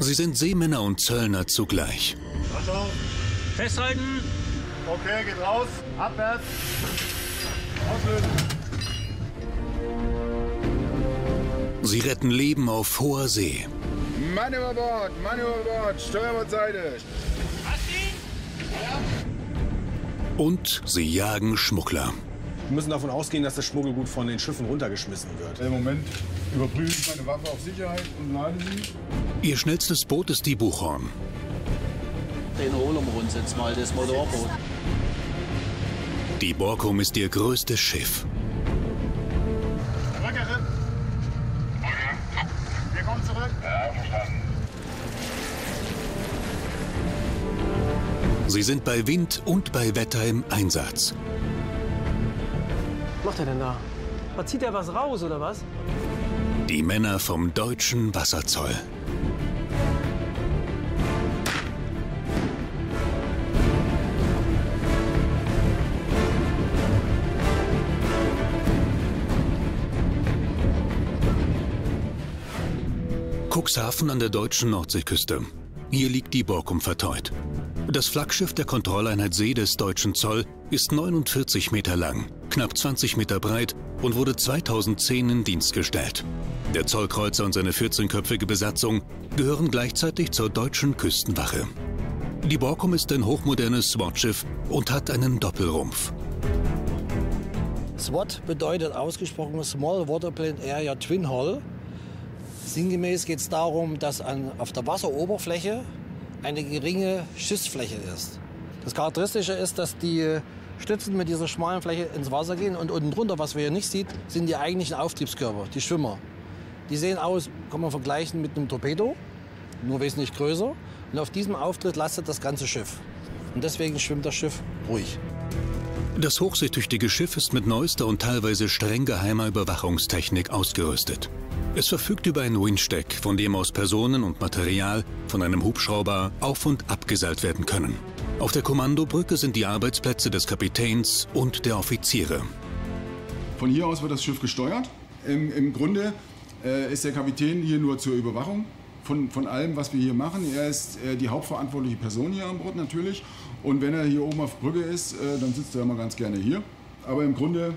Sie sind Seemänner und Zöllner zugleich. Achtung. Festhalten! Okay, geht raus. Abwärts. Auslösen. Sie retten Leben auf hoher See. Mann über Bord, Mann über Bord, Steuerbordseite. Und sie jagen Schmuggler. Wir müssen davon ausgehen, dass das Schmuggelgut von den Schiffen runtergeschmissen wird. Im Moment überprüfe ich meine Waffe auf Sicherheit und lade sie. Ihr schnellstes Boot ist die Buchhorn. Den holen wir uns jetzt mal, das Motorboot. Die Borkum ist ihr größtes Schiff. Rückerripp. Wir kommen zurück. Sie sind bei Wind und bei Wetter im Einsatz. Was macht er denn da? Was zieht er was raus oder was? Die Männer vom deutschen Wasserzoll. Cuxhaven an der deutschen Nordseeküste. Hier liegt die Borkum verteut. Das Flaggschiff der Kontrolleinheit See des deutschen Zoll ist 49 Meter lang, knapp 20 Meter breit und wurde 2010 in Dienst gestellt. Der Zollkreuzer und seine 14-köpfige Besatzung gehören gleichzeitig zur deutschen Küstenwache. Die Borkum ist ein hochmodernes SWAT-Schiff und hat einen Doppelrumpf. SWAT bedeutet ausgesprochen Small Waterplane Area Twin Hull. Sinngemäß geht es darum, dass an, auf der Wasseroberfläche eine geringe Schiffsfläche ist. Das Charakteristische ist, dass die Stützen mit dieser schmalen Fläche ins Wasser gehen und unten drunter, was wir hier nicht sieht, sind die eigentlichen Auftriebskörper, die Schwimmer. Die sehen aus, kann man vergleichen mit einem Torpedo, nur wesentlich größer. Und auf diesem Auftritt lastet das ganze Schiff. Und deswegen schwimmt das Schiff ruhig. Das hochseetüchtige Schiff ist mit neuester und teilweise streng geheimer Überwachungstechnik ausgerüstet. Es verfügt über ein Winchdeck, von dem aus Personen und Material von einem Hubschrauber auf und abgeseilt werden können. Auf der Kommandobrücke sind die Arbeitsplätze des Kapitäns und der Offiziere. Von hier aus wird das Schiff gesteuert. Im, im Grunde äh, ist der Kapitän hier nur zur Überwachung von, von allem, was wir hier machen. Er ist äh, die hauptverantwortliche Person hier an Bord natürlich. Und wenn er hier oben auf Brücke ist, äh, dann sitzt er immer ganz gerne hier. Aber im Grunde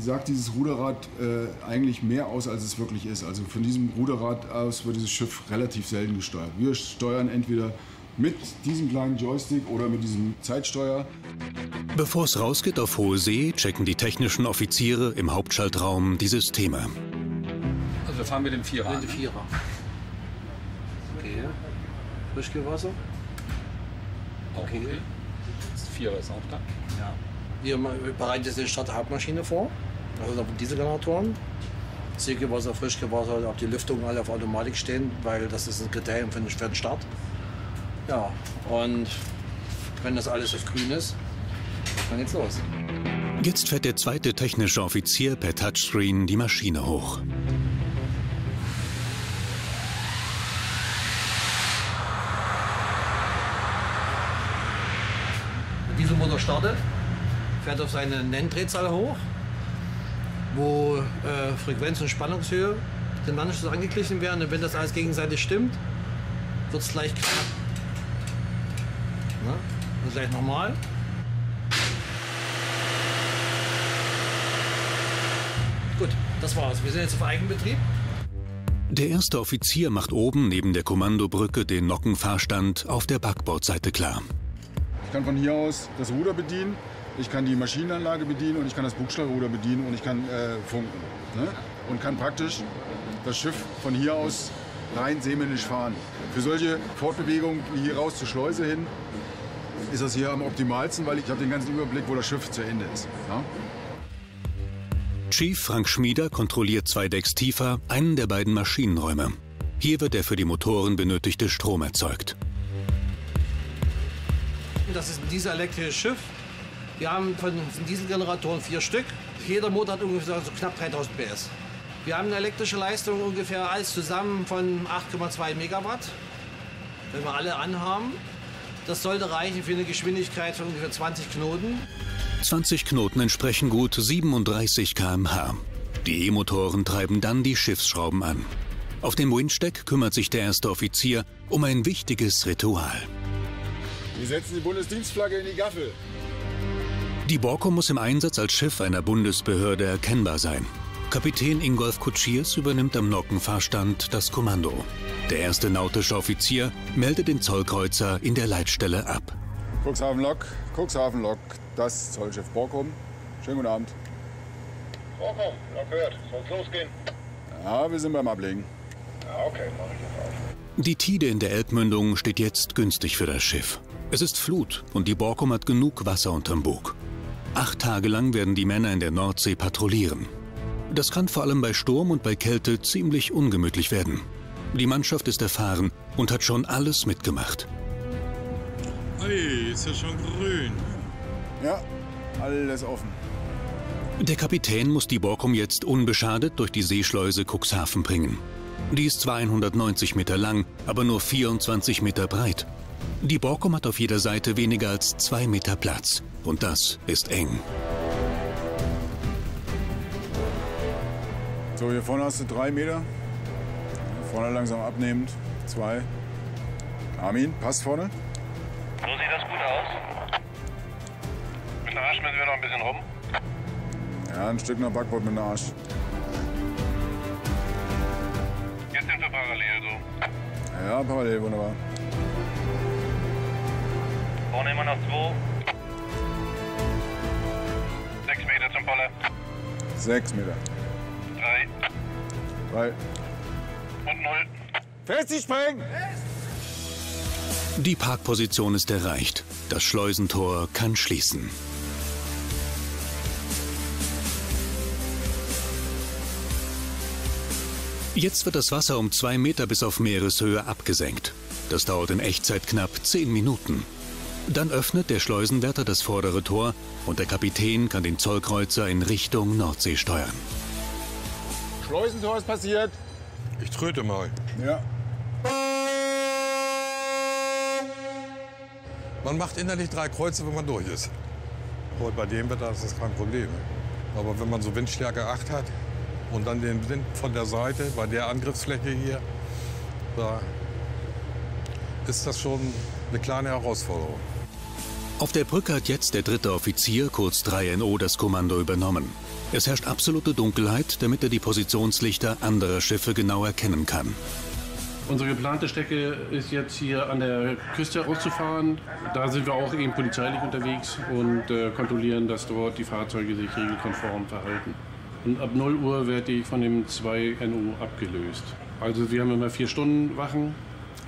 sagt dieses Ruderrad äh, eigentlich mehr aus, als es wirklich ist. Also von diesem Ruderrad aus wird dieses Schiff relativ selten gesteuert. Wir steuern entweder mit diesem kleinen Joystick oder mit diesem Zeitsteuer. Bevor es rausgeht auf hohe See, checken die technischen Offiziere im Hauptschaltraum die Systeme. Also wir fahren mit dem Vierer. Mit dem Vierer. Okay. Frischgewasser. Auch okay. Das Vierer ist auch da. Ja. Wir bereiten jetzt den Start der Hauptmaschine vor. Also auf Dieselgeneratoren. Seegewasser, Frischgewasser, ob die Lüftungen alle auf Automatik stehen, weil das ist ein Kriterium für den, für den Start. Ja, und wenn das alles auf grün ist, dann geht's los. Jetzt fährt der zweite technische Offizier per Touchscreen die Maschine hoch. Dieser Motor startet, fährt auf seine Nenndrehzahl hoch, wo äh, Frequenz und Spannungshöhe dem Anschluss angeglichen werden. Und wenn das alles gegenseitig stimmt, wird es gleich knapp. Na, und gleich nochmal. Gut, das war's. Wir sind jetzt auf Eigenbetrieb. Der erste Offizier macht oben neben der Kommandobrücke den Nockenfahrstand auf der Backbordseite klar. Ich kann von hier aus das Ruder bedienen, ich kann die Maschinenanlage bedienen und ich kann das Bugstrahlruder bedienen und ich kann äh, funken. Ne? Und kann praktisch das Schiff von hier aus rein seemännisch fahren. Für solche Fortbewegungen wie hier raus zur Schleuse hin ist das hier am optimalsten, weil ich habe den ganzen Überblick, wo das Schiff zu Ende ist. Ja? Chief Frank Schmieder kontrolliert zwei Decks tiefer einen der beiden Maschinenräume. Hier wird der für die Motoren benötigte Strom erzeugt. Das ist ein dieselelektrisches Schiff. Wir haben von Dieselgeneratoren vier Stück. Jeder Motor hat ungefähr so knapp 3000 PS. Wir haben eine elektrische Leistung ungefähr alles zusammen von 8,2 Megawatt, wenn wir alle anhaben. Das sollte reichen für eine Geschwindigkeit von ungefähr 20 Knoten. 20 Knoten entsprechen gut 37 km/h. Die E-Motoren treiben dann die Schiffsschrauben an. Auf dem Windsteck kümmert sich der erste Offizier um ein wichtiges Ritual. Wir setzen die Bundesdienstflagge in die Gaffel. Die Borkum muss im Einsatz als Schiff einer Bundesbehörde erkennbar sein. Kapitän Ingolf Kutschiers übernimmt am Nockenfahrstand das Kommando. Der erste nautische Offizier meldet den Zollkreuzer in der Leitstelle ab. Cuxhaven Lok, Cuxhaven Lok, das Zollschiff Borkum. Schönen guten Abend. Vorkommen, Lok hört. Soll's losgehen? Ja, wir sind beim Ablegen. Ja, okay, mach ich jetzt auf. Die Tide in der Elbmündung steht jetzt günstig für das Schiff. Es ist Flut und die Borkum hat genug Wasser unterm Bug. Acht Tage lang werden die Männer in der Nordsee patrouillieren. Das kann vor allem bei Sturm und bei Kälte ziemlich ungemütlich werden. Die Mannschaft ist erfahren und hat schon alles mitgemacht. Hey, ist ja schon grün. Ja, alles offen. Der Kapitän muss die Borkum jetzt unbeschadet durch die Seeschleuse Cuxhaven bringen. Die ist zwar 190 Meter lang, aber nur 24 Meter breit. Die Borkum hat auf jeder Seite weniger als zwei Meter Platz. Und das ist eng. So, hier vorne hast du drei Meter. Vorne langsam abnehmend. Zwei. Armin, passt vorne. So sieht das gut aus. Mit der Arsch müssen wir noch ein bisschen rum. Ja, ein Stück nach Backbord mit dem Arsch. Jetzt sind wir parallel so. Ja, parallel, wunderbar. Vorne immer noch zwei. Sechs Meter zum Poller. Sechs Meter. Drei Drei. und null. Fest springen! Die Parkposition ist erreicht. Das Schleusentor kann schließen. Jetzt wird das Wasser um zwei Meter bis auf Meereshöhe abgesenkt. Das dauert in Echtzeit knapp zehn Minuten. Dann öffnet der Schleusenwärter das vordere Tor und der Kapitän kann den Zollkreuzer in Richtung Nordsee steuern. Schleusentor ist passiert. Ich tröte mal. Ja. Man macht innerlich drei Kreuze, wenn man durch ist. Und bei dem Wetter ist das kein Problem. Aber wenn man so Windstärke 8 hat und dann den Wind von der Seite, bei der Angriffsfläche hier, da ist das schon eine kleine Herausforderung. Auf der Brücke hat jetzt der dritte Offizier, kurz 3NO, das Kommando übernommen. Es herrscht absolute Dunkelheit, damit er die Positionslichter anderer Schiffe genau erkennen kann. Unsere geplante Strecke ist jetzt hier an der Küste rauszufahren. Da sind wir auch eben polizeilich unterwegs und äh, kontrollieren, dass dort die Fahrzeuge sich regelkonform verhalten. Und ab 0 Uhr werde ich von dem 2NU abgelöst. Also wir haben immer vier Stunden Wachen,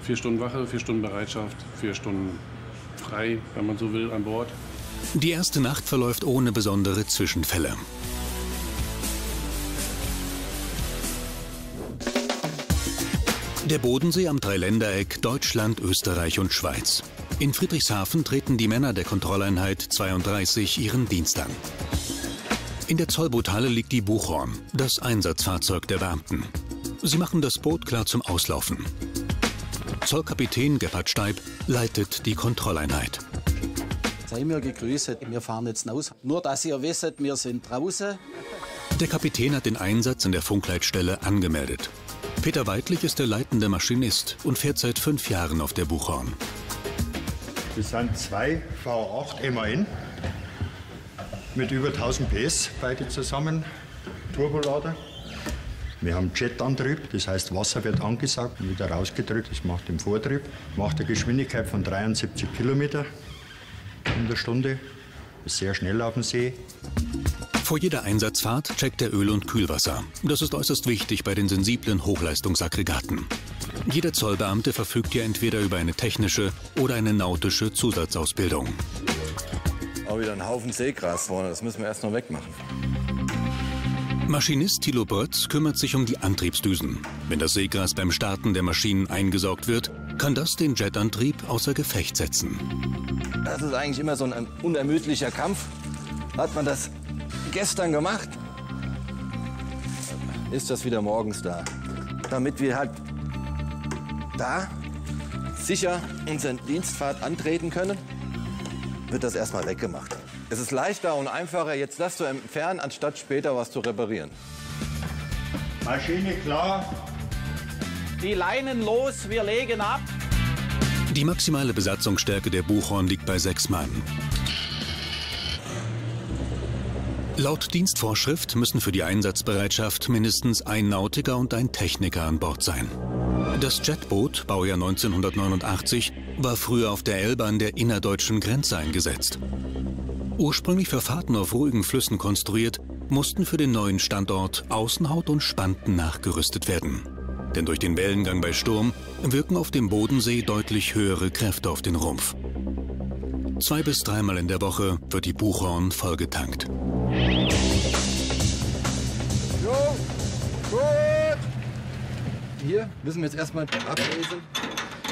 vier Stunden Wache, vier Stunden Bereitschaft, vier Stunden frei, wenn man so will, an Bord. Die erste Nacht verläuft ohne besondere Zwischenfälle. Der Bodensee am Dreiländereck Deutschland, Österreich und Schweiz. In Friedrichshafen treten die Männer der Kontrolleinheit 32 ihren Dienst an. In der Zollboothalle liegt die Buchhorn, das Einsatzfahrzeug der Beamten. Sie machen das Boot klar zum Auslaufen. Zollkapitän Gebhard Steib leitet die Kontrolleinheit. Sei mir gegrüßt, wir fahren jetzt raus. Nur, dass ihr wisst, wir sind draußen. Der Kapitän hat den Einsatz in der Funkleitstelle angemeldet. Peter Weidlich ist der leitende Maschinist und fährt seit fünf Jahren auf der Buchhorn. Das sind zwei V8 MAN mit über 1000 PS, beide zusammen, Turbolader. Wir haben Jetantrieb, das heißt Wasser wird angesaugt und wieder rausgedrückt, das macht den Vortrieb. Macht eine Geschwindigkeit von 73 Kilometer in der Stunde, ist sehr schnell auf dem See. Vor jeder Einsatzfahrt checkt er Öl und Kühlwasser. Das ist äußerst wichtig bei den sensiblen Hochleistungsaggregaten. Jeder Zollbeamte verfügt hier entweder über eine technische oder eine nautische Zusatzausbildung. Auch wieder ein Haufen Seegras vorne, das müssen wir erst noch wegmachen. Maschinist Thilo Brötz kümmert sich um die Antriebsdüsen. Wenn das Seegras beim Starten der Maschinen eingesaugt wird, kann das den Jetantrieb außer Gefecht setzen. Das ist eigentlich immer so ein unermüdlicher Kampf. Hat man das gestern gemacht, ist das wieder morgens da. Damit wir halt da sicher unseren Dienstfahrt antreten können, wird das erstmal weggemacht. Es ist leichter und einfacher, jetzt das zu entfernen, anstatt später was zu reparieren. Maschine klar, Die Leinen los, wir legen ab. Die maximale Besatzungsstärke der Buchhorn liegt bei sechs Mann. Laut Dienstvorschrift müssen für die Einsatzbereitschaft mindestens ein Nautiker und ein Techniker an Bord sein. Das Jetboot, Baujahr 1989, war früher auf der Elbe an der innerdeutschen Grenze eingesetzt. Ursprünglich für Fahrten auf ruhigen Flüssen konstruiert, mussten für den neuen Standort Außenhaut und Spanten nachgerüstet werden. Denn durch den Wellengang bei Sturm wirken auf dem Bodensee deutlich höhere Kräfte auf den Rumpf. Zwei bis dreimal in der Woche wird die Buchhorn vollgetankt. Jo, gut. Hier müssen wir jetzt erstmal ablesen,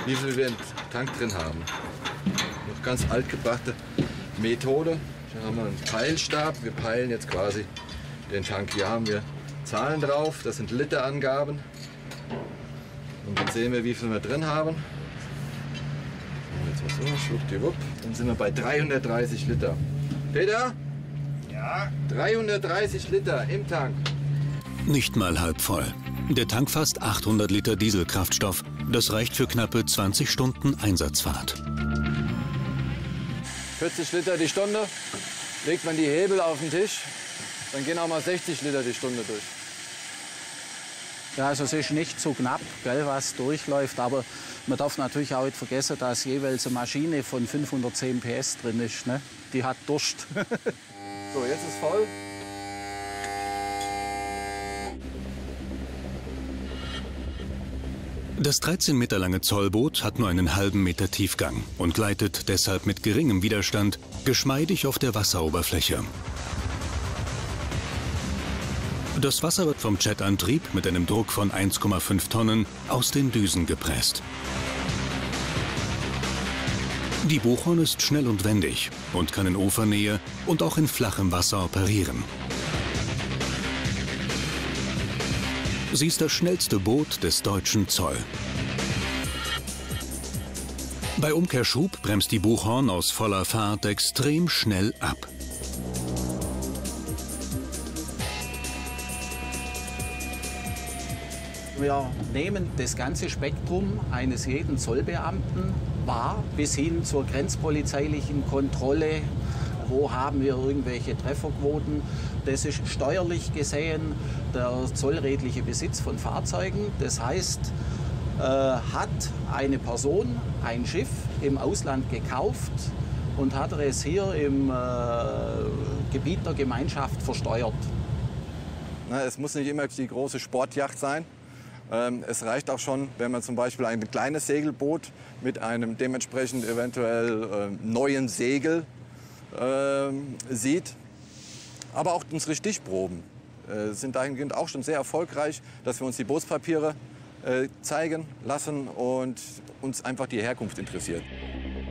wie viel wir im Tank drin haben. Noch ganz altgebrachte Methode. Hier haben wir einen Peilstab. Wir peilen jetzt quasi den Tank. Hier haben wir Zahlen drauf, das sind Literangaben. Und dann sehen wir, wie viel wir drin haben. Jetzt mal so, schwuppdiwupp. Dann sind wir bei 330 Liter. Peter? Ja? 330 Liter im Tank. Nicht mal halb voll. Der Tank fasst 800 Liter Dieselkraftstoff. Das reicht für knappe 20 Stunden Einsatzfahrt. 40 Liter die Stunde. Legt man die Hebel auf den Tisch, dann gehen auch mal 60 Liter die Stunde durch. Ja, also es ist nicht so knapp, gell, was durchläuft, aber man darf natürlich auch nicht vergessen, dass jeweils eine Maschine von 510 PS drin ist. Ne? Die hat Durst. so, jetzt ist voll. Das 13 Meter lange Zollboot hat nur einen halben Meter Tiefgang und gleitet deshalb mit geringem Widerstand geschmeidig auf der Wasseroberfläche. Das Wasser wird vom Jetantrieb mit einem Druck von 1,5 Tonnen aus den Düsen gepresst. Die Buchhorn ist schnell und wendig und kann in Ufernähe und auch in flachem Wasser operieren. Sie ist das schnellste Boot des deutschen Zoll. Bei Umkehrschub bremst die Buchhorn aus voller Fahrt extrem schnell ab. Wir nehmen das ganze Spektrum eines jeden Zollbeamten wahr, bis hin zur grenzpolizeilichen Kontrolle. Wo haben wir irgendwelche Trefferquoten? Das ist steuerlich gesehen der zollredliche Besitz von Fahrzeugen. Das heißt, äh, hat eine Person ein Schiff im Ausland gekauft und hat es hier im äh, Gebiet der Gemeinschaft versteuert. Na, es muss nicht immer die große Sportjacht sein. Ähm, es reicht auch schon, wenn man zum Beispiel ein kleines Segelboot mit einem dementsprechend eventuell äh, neuen Segel sieht. Aber auch unsere Stichproben äh, sind dahingehend auch schon sehr erfolgreich, dass wir uns die Bootspapiere äh, zeigen lassen und uns einfach die Herkunft interessiert.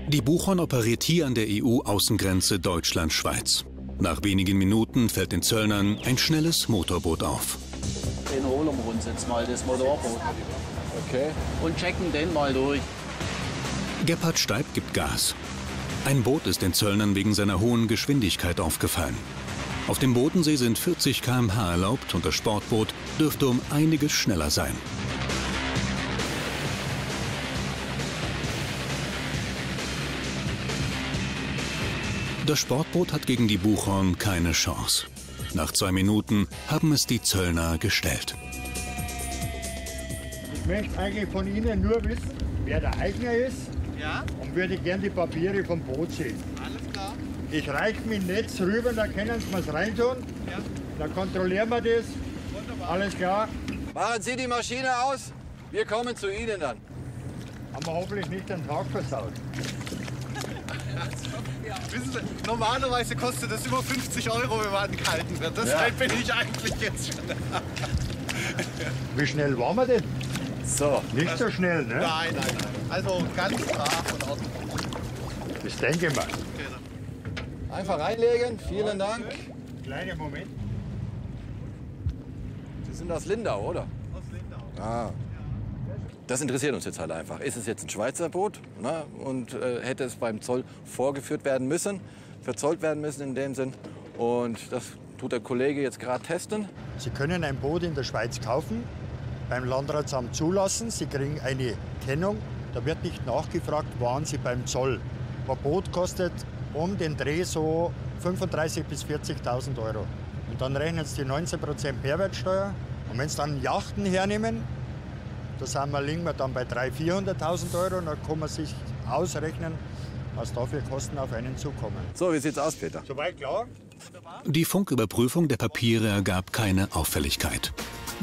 Die Buchhorn operiert hier an der EU-Außengrenze Deutschland-Schweiz. Nach wenigen Minuten fällt den Zöllnern ein schnelles Motorboot auf. Den holen wir uns jetzt mal, das Motorboot. Okay. Und checken den mal durch. Gebhard Steib gibt Gas. Ein Boot ist den Zöllnern wegen seiner hohen Geschwindigkeit aufgefallen. Auf dem Bodensee sind 40 km/h erlaubt und das Sportboot dürfte um einiges schneller sein. Das Sportboot hat gegen die Buchhorn keine Chance. Nach zwei Minuten haben es die Zöllner gestellt. Ich möchte eigentlich von Ihnen nur wissen, wer der Eigner ist ja? und würde gerne die Papiere vom Boot sehen. Alles klar. Ich reiche mein Netz rüber, da können Sie was reintun. Ja. Dann kontrollieren wir das. Wunderbar. Alles klar. Machen Sie die Maschine aus, wir kommen zu Ihnen dann. Haben wir hoffentlich nicht den Tag versaut. Wissen Sie, normalerweise kostet das über 50 Euro, wenn man angehalten wird. Deshalb bin ich eigentlich jetzt schon. Wie schnell waren wir denn? So. Nicht so schnell, ne? Nein, nein, nein. Also ganz brav und ordentlich. Das denke ich mal. Einfach reinlegen, vielen Dank. Kleiner Moment. Sie sind aus Lindau, oder? Aus Lindau. Ah. Das interessiert uns jetzt halt einfach. Ist es jetzt ein Schweizer Boot ne? und äh, hätte es beim Zoll vorgeführt werden müssen, verzollt werden müssen in dem Sinn. Und das tut der Kollege jetzt gerade testen. Sie können ein Boot in der Schweiz kaufen beim Landratsamt zulassen. Sie kriegen eine Kennung. Da wird nicht nachgefragt, waren Sie beim Zoll. Ein Boot kostet um den Dreh so 35.000 bis 40.000 Euro. Und dann rechnen Sie die 19% Mehrwertsteuer. Und wenn Sie dann Yachten hernehmen, da sind wir, liegen wir dann bei 300.000, 400.000 Euro. Und dann kann man sich ausrechnen, was dafür Kosten auf einen zukommen. So, wie sieht's aus, Peter? Soweit klar? Die Funküberprüfung der Papiere ergab keine Auffälligkeit.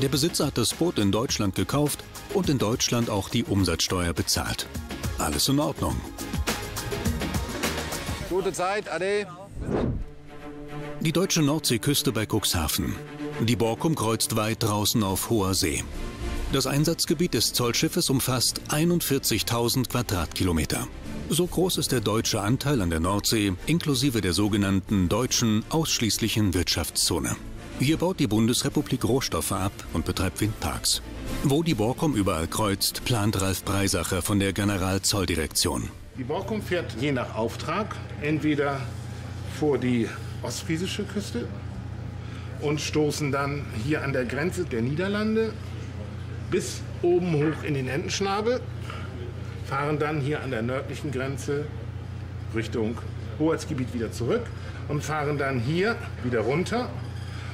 Der Besitzer hat das Boot in Deutschland gekauft und in Deutschland auch die Umsatzsteuer bezahlt. Alles in Ordnung. Gute Zeit, Ade. Die deutsche Nordseeküste bei Cuxhaven. Die Borkum kreuzt weit draußen auf hoher See. Das Einsatzgebiet des Zollschiffes umfasst 41.000 Quadratkilometer. So groß ist der deutsche Anteil an der Nordsee, inklusive der sogenannten deutschen ausschließlichen Wirtschaftszone. Hier baut die Bundesrepublik Rohstoffe ab und betreibt Windparks. Wo die Borkum überall kreuzt, plant Ralf Breisacher von der Generalzolldirektion. Die Borkum fährt je nach Auftrag entweder vor die ostfriesische Küste und stoßen dann hier an der Grenze der Niederlande bis oben hoch in den Entenschnabel fahren dann hier an der nördlichen Grenze Richtung Hoheitsgebiet wieder zurück und fahren dann hier wieder runter.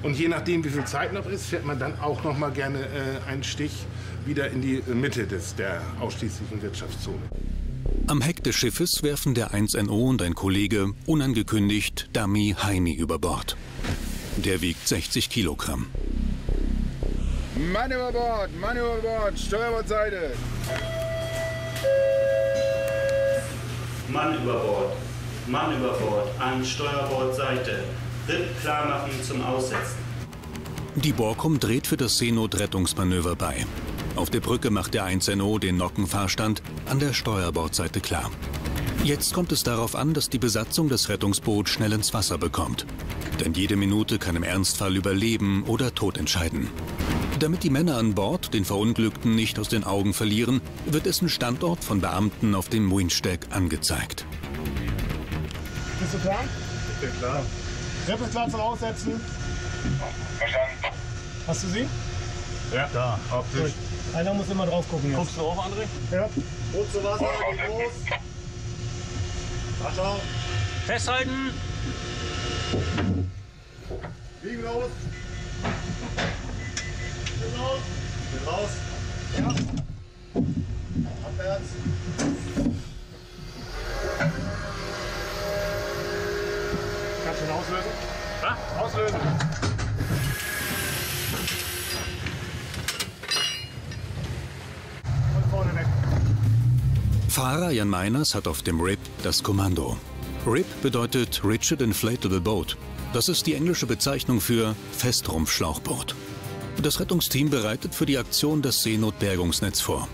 Und je nachdem, wie viel Zeit noch ist, fährt man dann auch noch mal gerne äh, einen Stich wieder in die Mitte des, der ausschließlichen Wirtschaftszone. Am Heck des Schiffes werfen der 1NO und ein Kollege unangekündigt Dummy Heini über Bord. Der wiegt 60 Kilogramm. Mann über Bord, Mann über Bord, Steuerbordseite. Mann über Bord, Mann über Bord, an Steuerbordseite. RIP klar machen zum Aussetzen. Die Borkum dreht für das Seenotrettungsmanöver bei. Auf der Brücke macht der 1NO den Nockenfahrstand an der Steuerbordseite klar. Jetzt kommt es darauf an, dass die Besatzung das Rettungsboot schnell ins Wasser bekommt. Denn jede Minute kann im Ernstfall über Leben oder Tod entscheiden. Damit die Männer an Bord den Verunglückten nicht aus den Augen verlieren, wird dessen Standort von Beamten auf dem Windsteck angezeigt. Bist du klar? Ich bin klar. Soll aussetzen. Verstanden. Hast du sie? Ja, da, optisch. Gut. Einer muss immer drauf gucken jetzt. Guckst du auf, André? Ja. Gut zu Wasser, geht los. Wasser. Festhalten! Liegen los. Bin raus. Bin raus. Ja. Abwärts. Weg. Fahrer Jan Meiners hat auf dem RIP das Kommando. RIP bedeutet Rigid Inflatable Boat. Das ist die englische Bezeichnung für Festrumpfschlauchboot. Das Rettungsteam bereitet für die Aktion das Seenotbergungsnetz vor.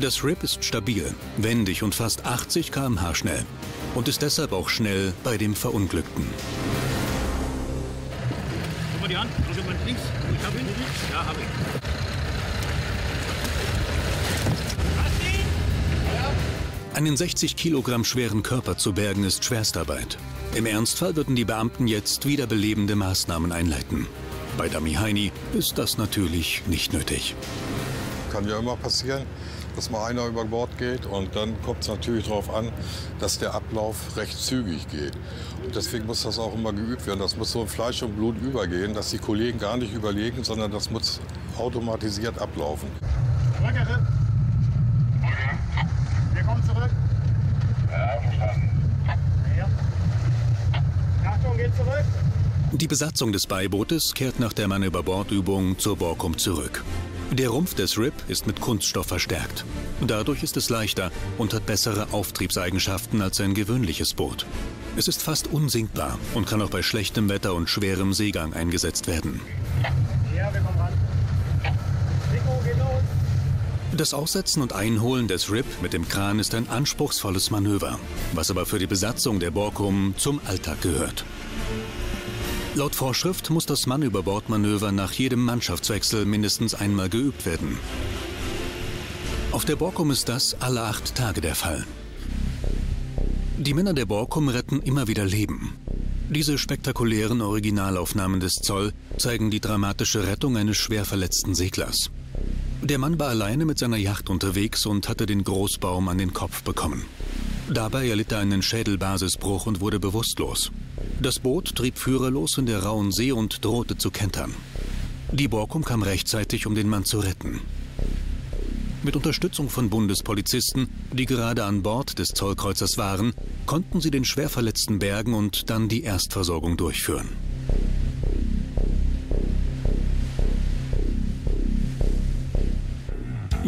Das RIP ist stabil, wendig und fast 80 km/h schnell und ist deshalb auch schnell bei dem Verunglückten. Die an. Also mal links. Ich hab ihn. Ja, hab ich. Einen 60 Kilogramm schweren Körper zu bergen ist Schwerstarbeit. Im Ernstfall würden die Beamten jetzt wiederbelebende Maßnahmen einleiten. Bei Dami Heini ist das natürlich nicht nötig. Kann ja immer passieren, dass mal einer über Bord geht und dann kommt es natürlich darauf an, dass der Ablauf recht zügig geht. Und deswegen muss das auch immer geübt werden. Das muss so in Fleisch und Blut übergehen, dass die Kollegen gar nicht überlegen, sondern das muss automatisiert ablaufen. Rückere. Wir kommen zurück. Ja, verstanden. Ja. Achtung, geht zurück. Die Besatzung des Beibootes kehrt nach der Mann-über-Bord-Übung zur Borkum zurück. Der Rumpf des RIP ist mit Kunststoff verstärkt. Dadurch ist es leichter und hat bessere Auftriebseigenschaften als ein gewöhnliches Boot. Es ist fast unsinkbar und kann auch bei schlechtem Wetter und schwerem Seegang eingesetzt werden. Ja, wir kommen ran. Nico, geht los. Das Aussetzen und Einholen des RIP mit dem Kran ist ein anspruchsvolles Manöver, was aber für die Besatzung der Borkum zum Alltag gehört. Laut Vorschrift muss das Mann-über-Bord-Manöver nach jedem Mannschaftswechsel mindestens einmal geübt werden. Auf der Borkum ist das alle acht Tage der Fall. Die Männer der Borkum retten immer wieder Leben. Diese spektakulären Originalaufnahmen des Zoll zeigen die dramatische Rettung eines schwer verletzten Seglers. Der Mann war alleine mit seiner Yacht unterwegs und hatte den Großbaum an den Kopf bekommen. Dabei erlitt er einen Schädelbasisbruch und wurde bewusstlos. Das Boot trieb führerlos in der rauen See und drohte zu kentern. Die Borkum kam rechtzeitig, um den Mann zu retten. Mit Unterstützung von Bundespolizisten, die gerade an Bord des Zollkreuzers waren, konnten sie den Schwerverletzten bergen und dann die Erstversorgung durchführen.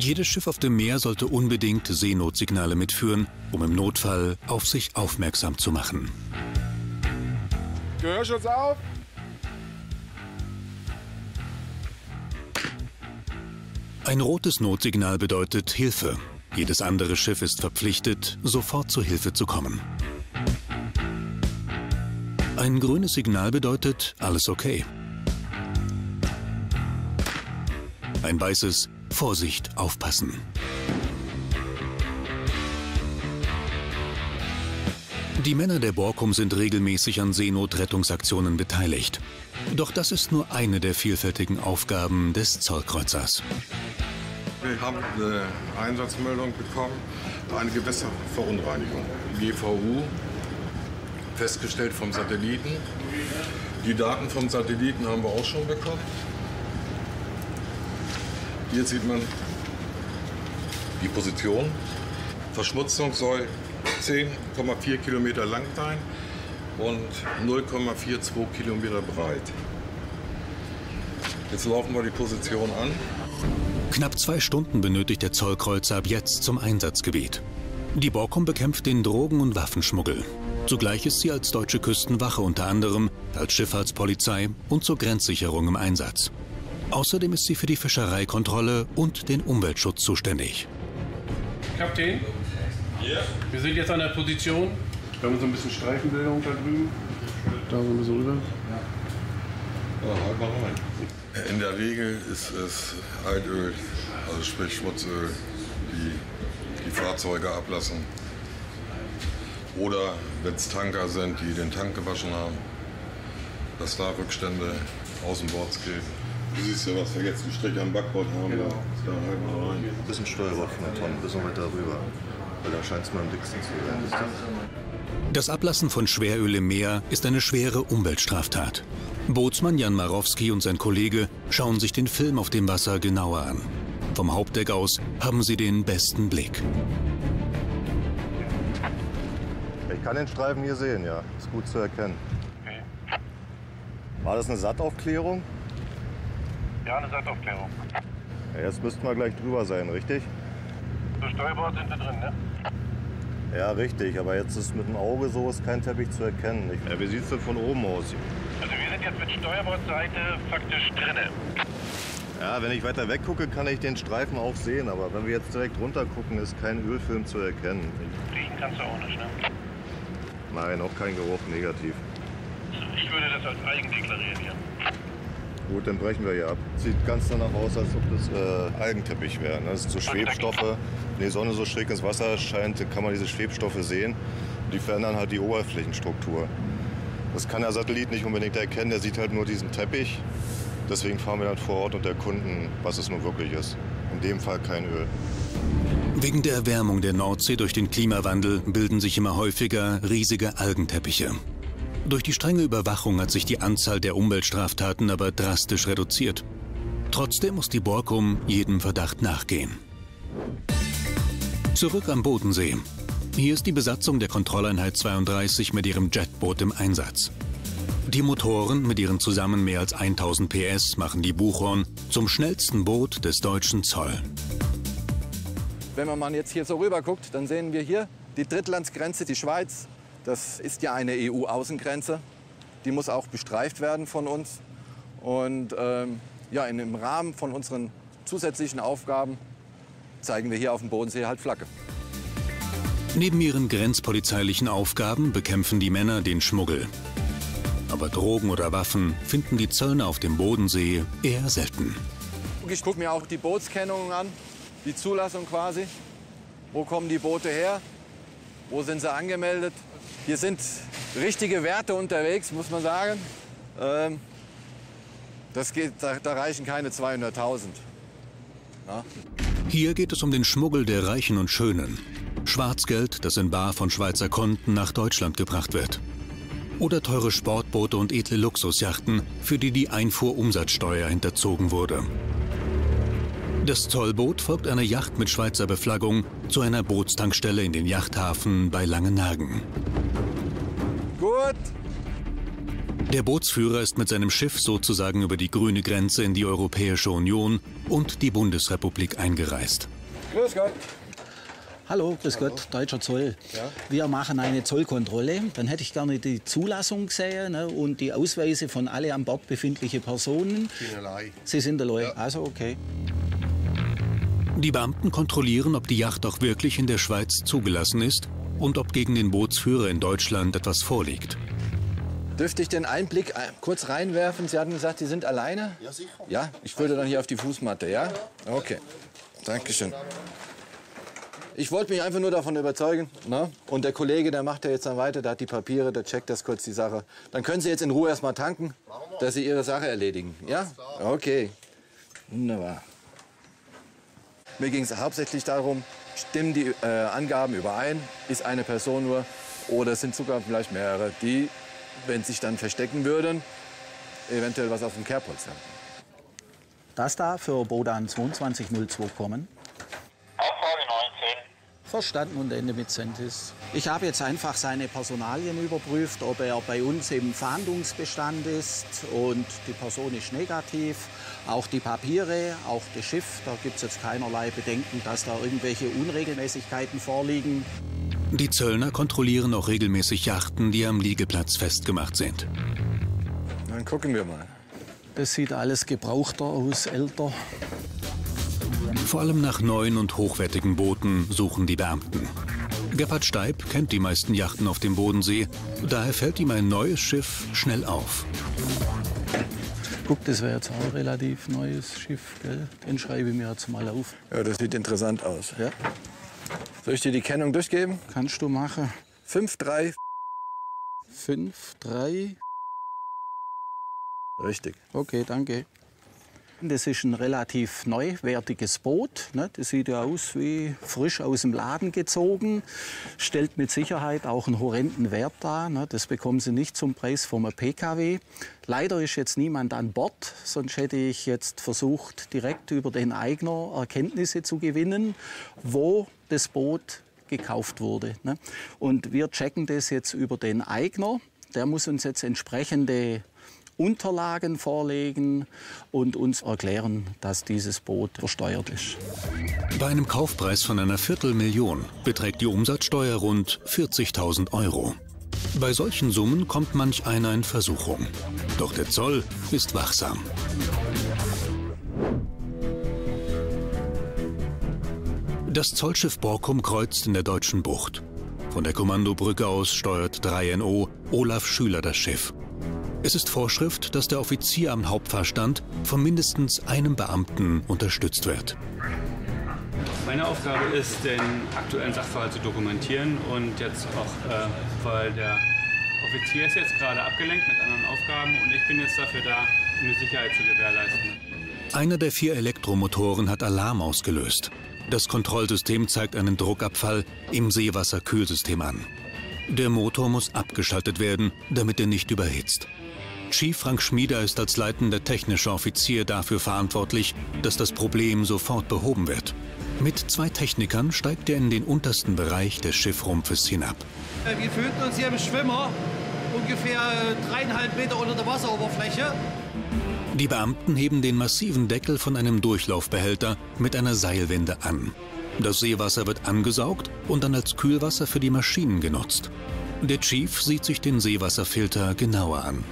Jedes Schiff auf dem Meer sollte unbedingt Seenotsignale mitführen, um im Notfall auf sich aufmerksam zu machen. Gehörschutz auf! Ein rotes Notsignal bedeutet Hilfe. Jedes andere Schiff ist verpflichtet, sofort zur Hilfe zu kommen. Ein grünes Signal bedeutet alles okay. Ein weißes Vorsicht, aufpassen. Die Männer der Borkum sind regelmäßig an Seenotrettungsaktionen beteiligt. Doch das ist nur eine der vielfältigen Aufgaben des Zollkreuzers. Wir haben eine Einsatzmeldung bekommen, eine Gewässerverunreinigung. GVU, festgestellt vom Satelliten. Die Daten vom Satelliten haben wir auch schon bekommen. Hier sieht man die Position. Verschmutzung soll 10,4 Kilometer lang sein und 0,42 Kilometer breit. Jetzt laufen wir die Position an. Knapp zwei Stunden benötigt der Zollkreuzer ab jetzt zum Einsatzgebiet. Die Borkum bekämpft den Drogen- und Waffenschmuggel. Zugleich ist sie als deutsche Küstenwache unter anderem als Schifffahrtspolizei und zur Grenzsicherung im Einsatz. Außerdem ist sie für die Fischereikontrolle und den Umweltschutz zuständig. Kapitän? Wir sind jetzt an der Position. Wir haben so ein bisschen Streifenbildung da drüben. Da so ein bisschen rüber. Ja, halt mal rein. In der Regel ist es Altöl, also sprich Schmutzöl, die die Fahrzeuge ablassen. Oder wenn es Tanker sind, die den Tank gewaschen haben, dass da Rückstände außenbords geben. Du siehst ja, was wir jetzt einen Strich am Backbord haben. Genau. Da mal rein. Ein bisschen Steuerbord von der Tonne, ein bisschen weiter rüber. Weil da scheint es mir am dicksten zu sein. Das Ablassen von Schweröl im Meer ist eine schwere Umweltstraftat. Bootsmann Jan Marowski und sein Kollege schauen sich den Film auf dem Wasser genauer an. Vom Hauptdeck aus haben sie den besten Blick. Ich kann den Streifen hier sehen, ja. Ist gut zu erkennen. War das eine Sattaufklärung? Ja, eine Seitaufklärung. Ja, jetzt müssten wir gleich drüber sein, richtig? Zur Steuerbord sind wir drin, ne? Ja, richtig. Aber jetzt ist mit dem Auge so ist kein Teppich zu erkennen. Ich, ja, wie sieht es denn von oben aus? Also wir sind jetzt mit Steuerbordseite faktisch drinne. Ja, wenn ich weiter weg gucke, kann ich den Streifen auch sehen. Aber wenn wir jetzt direkt runter gucken, ist kein Ölfilm zu erkennen. Riechen kannst du auch nicht, ne? Nein, auch kein Geruch negativ. Ich würde das als eigen deklarieren hier. Gut, dann brechen wir hier ab. Sieht ganz danach aus, als ob das äh, Algenteppich wäre. Ne? Das sind so Schwebstoffe. Wenn die Sonne so schräg ins Wasser scheint, dann kann man diese Schwebstoffe sehen. Die verändern halt die Oberflächenstruktur. Das kann der Satellit nicht unbedingt erkennen. Der sieht halt nur diesen Teppich. Deswegen fahren wir dann vor Ort und erkunden, was es nun wirklich ist. In dem Fall kein Öl. Wegen der Erwärmung der Nordsee durch den Klimawandel bilden sich immer häufiger riesige Algenteppiche. Durch die strenge Überwachung hat sich die Anzahl der Umweltstraftaten aber drastisch reduziert. Trotzdem muss die Borkum jedem Verdacht nachgehen. Zurück am Bodensee. Hier ist die Besatzung der Kontrolleinheit 32 mit ihrem Jetboot im Einsatz. Die Motoren mit ihren zusammen mehr als 1000 PS machen die Buchhorn zum schnellsten Boot des deutschen Zoll. Wenn man jetzt hier so rüber guckt, dann sehen wir hier die Drittlandsgrenze, die Schweiz. Das ist ja eine EU-Außengrenze. Die muss auch bestreift werden von uns. Und ähm, ja, in, im Rahmen von unseren zusätzlichen Aufgaben zeigen wir hier auf dem Bodensee halt Flagge. Neben ihren grenzpolizeilichen Aufgaben bekämpfen die Männer den Schmuggel. Aber Drogen oder Waffen finden die Zöllner auf dem Bodensee eher selten. Ich gucke mir auch die Bootskennungen an, die Zulassung quasi. Wo kommen die Boote her? Wo sind sie angemeldet? Hier sind richtige Werte unterwegs, muss man sagen. Ähm, das geht, da, da reichen keine 200.000. Ja. Hier geht es um den Schmuggel der Reichen und Schönen. Schwarzgeld, das in Bar von Schweizer Konten nach Deutschland gebracht wird. Oder teure Sportboote und edle Luxusjachten, für die die Einfuhrumsatzsteuer hinterzogen wurde. Das Zollboot folgt einer Yacht mit Schweizer Beflaggung zu einer Bootstankstelle in den Yachthafen bei Langenhagen. Der Bootsführer ist mit seinem Schiff sozusagen über die grüne Grenze in die Europäische Union und die Bundesrepublik eingereist. Grüß Gott. Hallo, grüß Gott, deutscher Zoll. Ja. Wir machen eine Zollkontrolle. Dann hätte ich gerne die Zulassung gesehen ne, und die Ausweise von alle an Bord befindlichen Personen. Sie sind allein. Also okay. Die Beamten kontrollieren, ob die Yacht auch wirklich in der Schweiz zugelassen ist und ob gegen den Bootsführer in Deutschland etwas vorliegt. Dürfte ich den Einblick äh, kurz reinwerfen? Sie hatten gesagt, Sie sind alleine? Ja, sicher. Ja, ich würde dann hier auf die Fußmatte, ja? Okay, Dankeschön. Ich wollte mich einfach nur davon überzeugen. Ne? Und der Kollege, der macht ja jetzt dann weiter, der hat die Papiere, der checkt das kurz die Sache. Dann können Sie jetzt in Ruhe erstmal tanken, dass Sie Ihre Sache erledigen. Ja? Okay. Wunderbar. Mir ging es hauptsächlich darum, stimmen die äh, Angaben überein? Ist eine Person nur oder sind sogar vielleicht mehrere, die, wenn sich dann verstecken würden, eventuell was auf dem Kerbholz haben? Das da für Bodan 2202 kommen. Verstanden und Ende mit Sentis. Ich habe jetzt einfach seine Personalien überprüft, ob er bei uns im Fahndungsbestand ist und die Person ist negativ. Auch die Papiere, auch das Schiff, da gibt es jetzt keinerlei Bedenken, dass da irgendwelche Unregelmäßigkeiten vorliegen. Die Zöllner kontrollieren auch regelmäßig Yachten, die am Liegeplatz festgemacht sind. Dann gucken wir mal. Das sieht alles gebrauchter aus, älter. Vor allem nach neuen und hochwertigen Booten suchen die Beamten. Gebhard Steib kennt die meisten Yachten auf dem Bodensee, daher fällt ihm ein neues Schiff schnell auf. Guck, das wäre jetzt auch ein relativ neues Schiff, gell? Den schreibe ich mir jetzt mal auf. Ja, das sieht interessant aus. Ja? Soll ich dir die Kennung durchgeben? Kannst du machen. 5-3. 5-3. Richtig. Okay, danke. Das ist ein relativ neuwertiges Boot. Ne? Das sieht ja aus wie frisch aus dem Laden gezogen. Stellt mit Sicherheit auch einen horrenden Wert dar. Ne? Das bekommen Sie nicht zum Preis vom PKW. Leider ist jetzt niemand an Bord, sonst hätte ich jetzt versucht, direkt über den Eigner Erkenntnisse zu gewinnen, wo das Boot gekauft wurde. Ne? Und wir checken das jetzt über den Eigner. Der muss uns jetzt entsprechende Unterlagen vorlegen und uns erklären, dass dieses Boot versteuert ist. Bei einem Kaufpreis von einer Viertelmillion beträgt die Umsatzsteuer rund 40.000 Euro. Bei solchen Summen kommt manch einer in Versuchung. Doch der Zoll ist wachsam. Das Zollschiff Borkum kreuzt in der deutschen Bucht. Von der Kommandobrücke aus steuert 3NO Olaf Schüler das Schiff. Es ist Vorschrift, dass der Offizier am Hauptfahrstand von mindestens einem Beamten unterstützt wird. Meine Aufgabe ist, den aktuellen Sachverhalt zu dokumentieren und jetzt auch, äh, weil der Offizier ist jetzt gerade abgelenkt mit anderen Aufgaben und ich bin jetzt dafür da, um die Sicherheit zu gewährleisten. Einer der vier Elektromotoren hat Alarm ausgelöst. Das Kontrollsystem zeigt einen Druckabfall im Seewasserkühlsystem an. Der Motor muss abgeschaltet werden, damit er nicht überhitzt. Chief Frank Schmieder ist als leitender technischer Offizier dafür verantwortlich, dass das Problem sofort behoben wird. Mit zwei Technikern steigt er in den untersten Bereich des Schiffrumpfes hinab. Wir befinden uns hier im Schwimmer, ungefähr äh, dreieinhalb Meter unter der Wasseroberfläche. Die Beamten heben den massiven Deckel von einem Durchlaufbehälter mit einer Seilwinde an. Das Seewasser wird angesaugt und dann als Kühlwasser für die Maschinen genutzt. Der Chief sieht sich den Seewasserfilter genauer an.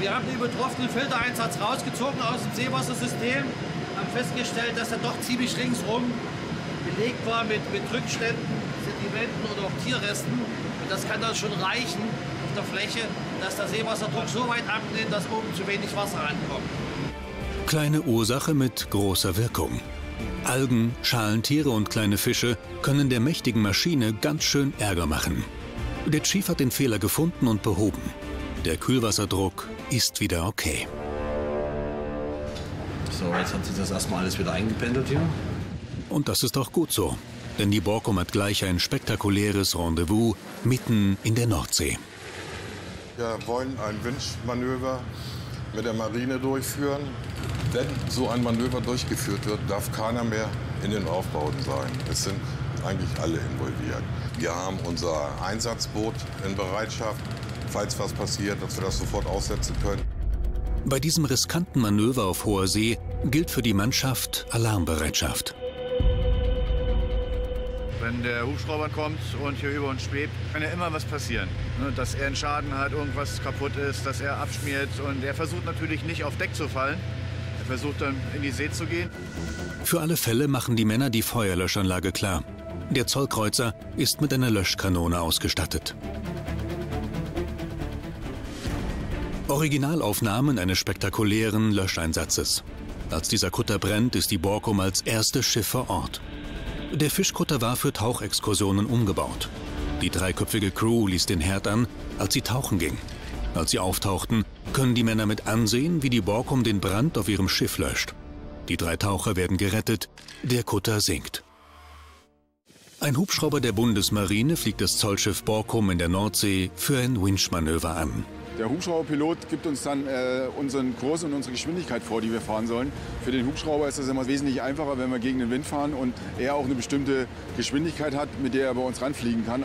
Wir haben den übertroffenen Filtereinsatz rausgezogen aus dem Seewassersystem, haben festgestellt, dass er doch ziemlich ringsrum belegt war mit, mit Rückständen, Sedimenten oder auch Tierresten. Und das kann dann schon reichen auf der Fläche, dass der Seewasserdruck so weit abnimmt, dass oben zu wenig Wasser ankommt. Kleine Ursache mit großer Wirkung. Algen, Schalentiere und kleine Fische können der mächtigen Maschine ganz schön Ärger machen. Der Chief hat den Fehler gefunden und behoben. Der Kühlwasserdruck ist wieder okay. So, jetzt hat sich das erstmal alles wieder eingependelt hier. Und das ist auch gut so. Denn die Borkum hat gleich ein spektakuläres Rendezvous mitten in der Nordsee. Wir wollen ein Winchmanöver mit der Marine durchführen. Wenn so ein Manöver durchgeführt wird, darf keiner mehr in den Aufbauten sein. Es sind eigentlich alle involviert. Wir haben unser Einsatzboot in Bereitschaft, falls was passiert, dass wir das sofort aussetzen können. Bei diesem riskanten Manöver auf hoher See gilt für die Mannschaft Alarmbereitschaft. Wenn der Hubschrauber kommt und hier über uns schwebt, kann ja immer was passieren. Ne, dass er einen Schaden hat, irgendwas kaputt ist, dass er abschmiert. Und er versucht natürlich nicht auf Deck zu fallen. Er versucht dann in die See zu gehen. Für alle Fälle machen die Männer die Feuerlöschanlage klar. Der Zollkreuzer ist mit einer Löschkanone ausgestattet. Originalaufnahmen eines spektakulären Löscheinsatzes. Als dieser Kutter brennt, ist die Borkum als erstes Schiff vor Ort. Der Fischkutter war für Tauchexkursionen umgebaut. Die dreiköpfige Crew ließ den Herd an, als sie tauchen ging. Als sie auftauchten, können die Männer mit ansehen, wie die Borkum den Brand auf ihrem Schiff löscht. Die drei Taucher werden gerettet, der Kutter sinkt. Ein Hubschrauber der Bundesmarine fliegt das Zollschiff Borkum in der Nordsee für ein Winchmanöver an. Der Hubschrauberpilot gibt uns dann äh, unseren Kurs und unsere Geschwindigkeit vor, die wir fahren sollen. Für den Hubschrauber ist das immer wesentlich einfacher, wenn wir gegen den Wind fahren und er auch eine bestimmte Geschwindigkeit hat, mit der er bei uns ranfliegen kann.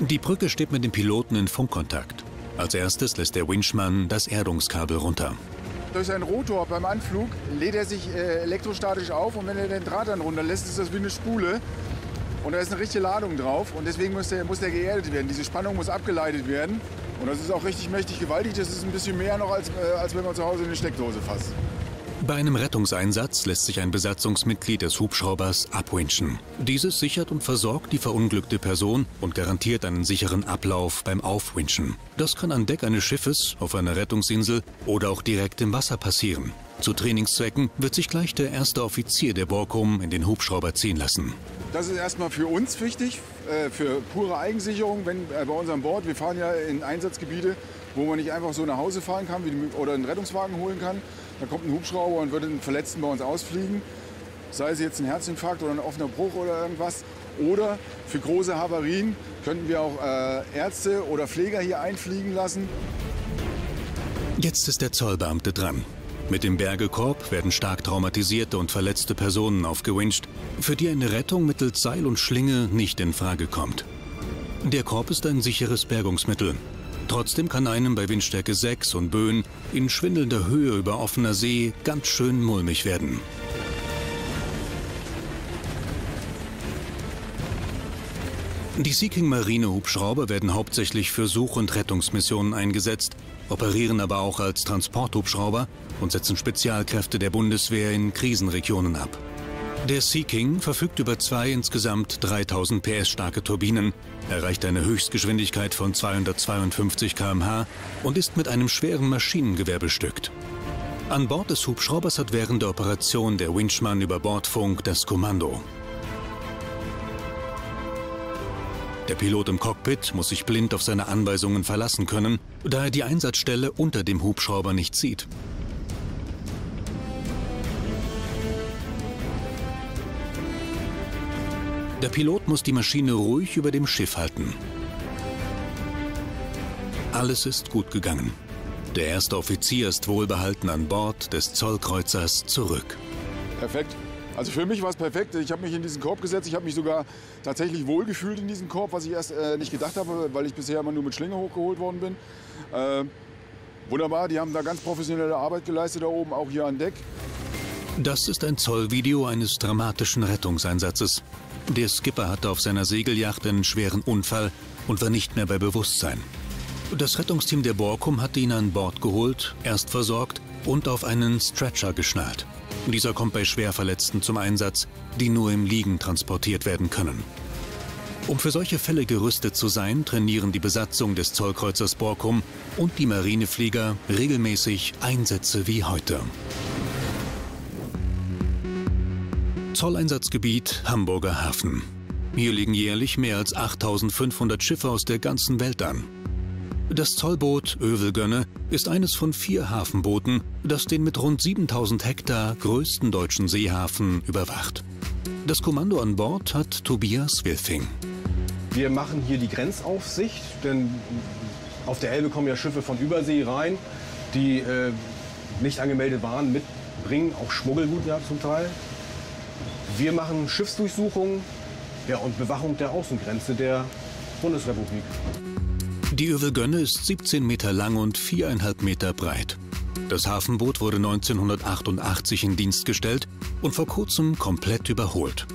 Die Brücke steht mit dem Piloten in Funkkontakt. Als erstes lässt der Winchmann das Erdungskabel runter. Durch seinen Rotor beim Anflug lädt er sich äh, elektrostatisch auf und wenn er den Draht dann runterlässt, ist das wie eine Spule. Und da ist eine richtige Ladung drauf und deswegen muss der, muss der geerdet werden. Diese Spannung muss abgeleitet werden. Und das ist auch richtig mächtig gewaltig. Das ist ein bisschen mehr noch, als, äh, als wenn man zu Hause eine Steckdose fasst. Bei einem Rettungseinsatz lässt sich ein Besatzungsmitglied des Hubschraubers abwinschen. Dieses sichert und versorgt die verunglückte Person und garantiert einen sicheren Ablauf beim Aufwinschen. Das kann an Deck eines Schiffes, auf einer Rettungsinsel oder auch direkt im Wasser passieren. Zu Trainingszwecken wird sich gleich der erste Offizier der Borkum in den Hubschrauber ziehen lassen. Das ist erstmal für uns wichtig, äh, für pure Eigensicherung. Wenn äh, bei uns an Bord, wir fahren ja in Einsatzgebiete, wo man nicht einfach so nach Hause fahren kann oder einen Rettungswagen holen kann. Da kommt ein Hubschrauber und würde den Verletzten bei uns ausfliegen. Sei es jetzt ein Herzinfarkt oder ein offener Bruch oder irgendwas. Oder für große Havarien könnten wir auch äh, Ärzte oder Pfleger hier einfliegen lassen. Jetzt ist der Zollbeamte dran. Mit dem Bergekorb werden stark traumatisierte und verletzte Personen aufgewünscht, für die eine Rettung mittels Seil und Schlinge nicht in Frage kommt. Der Korb ist ein sicheres Bergungsmittel. Trotzdem kann einem bei Windstärke 6 und Böen in schwindelnder Höhe über offener See ganz schön mulmig werden. Die Sea King Marine Hubschrauber werden hauptsächlich für Such- und Rettungsmissionen eingesetzt, operieren aber auch als Transporthubschrauber und setzen Spezialkräfte der Bundeswehr in Krisenregionen ab. Der Sea King verfügt über zwei insgesamt 3000 PS starke Turbinen, erreicht eine Höchstgeschwindigkeit von 252 km/h und ist mit einem schweren Maschinengewehr bestückt. An Bord des Hubschraubers hat während der Operation der Winchmann über Bordfunk das Kommando. Der Pilot im Cockpit muss sich blind auf seine Anweisungen verlassen können, da er die Einsatzstelle unter dem Hubschrauber nicht sieht. Der Pilot muss die Maschine ruhig über dem Schiff halten. Alles ist gut gegangen. Der erste Offizier ist wohlbehalten an Bord des Zollkreuzers zurück. Perfekt. Also für mich war es perfekt. Ich habe mich in diesen Korb gesetzt. Ich habe mich sogar tatsächlich wohlgefühlt in diesem Korb, was ich erst äh, nicht gedacht habe, weil ich bisher immer nur mit Schlinge hochgeholt worden bin. Äh, wunderbar, die haben da ganz professionelle Arbeit geleistet da oben, auch hier an Deck. Das ist ein Zollvideo eines dramatischen Rettungseinsatzes. Der Skipper hatte auf seiner Segelyacht einen schweren Unfall und war nicht mehr bei Bewusstsein. Das Rettungsteam der Borkum hatte ihn an Bord geholt, erst versorgt und auf einen Stretcher geschnallt. Dieser kommt bei Schwerverletzten zum Einsatz, die nur im Liegen transportiert werden können. Um für solche Fälle gerüstet zu sein, trainieren die Besatzung des Zollkreuzers Borkum und die Marineflieger regelmäßig Einsätze wie heute. Zolleinsatzgebiet Hamburger Hafen. Hier liegen jährlich mehr als 8500 Schiffe aus der ganzen Welt an. Das Zollboot Övelgönne ist eines von vier Hafenbooten, das den mit rund 7000 Hektar größten deutschen Seehafen überwacht. Das Kommando an Bord hat Tobias Wilfing. Wir machen hier die Grenzaufsicht, denn auf der Elbe kommen ja Schiffe von Übersee rein, die äh, nicht angemeldet waren, mitbringen auch Schmuggelgut ja zum Teil. Wir machen Schiffsdurchsuchungen ja, und Bewachung der Außengrenze der Bundesrepublik. Die Övelgönne ist 17 Meter lang und 4,5 Meter breit. Das Hafenboot wurde 1988 in Dienst gestellt und vor kurzem komplett überholt.